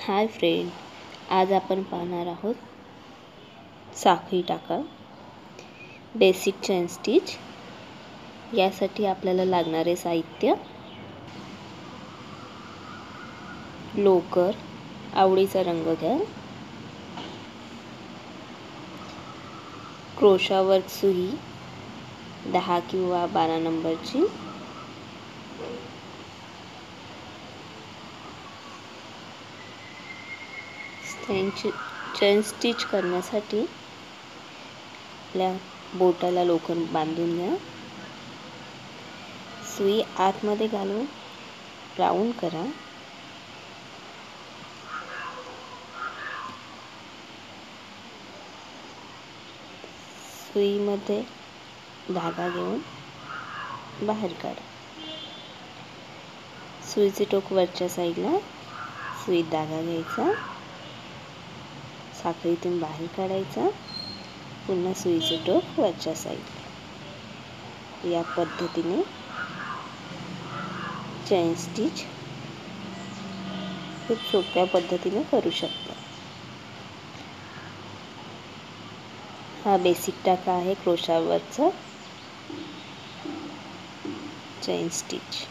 Hi friend आज आपण पाहणार आहोत साखळी टाका बेसिक चैन स्टिच यासाठी आपल्याला लागणारे साहित्य लोकर आवडीचा रंग घ्या क्रोशावर सुई दहा किंवा बारा नंबरची त्यांची चैन स्टिच करण्यासाठी आपल्या बोटाला लोकर बांधून घ्या. सुई आतमध्ये घालून राऊंड करा. सुईमध्ये धागा घेऊन बाहेर काढा. सुईचे टोक वरच्या साईडला सुईत धागा घ्यायचा. साखळीतून बाहेर काढायचा. पुन्हा सुईचे टोक वरच्या साईडला या पद्धतीने चैन स्टिच खूप सोप्या पद्धतीने करू शकता. हा बेसिक टाका आहे क्रोशावरचा चैन स्टिच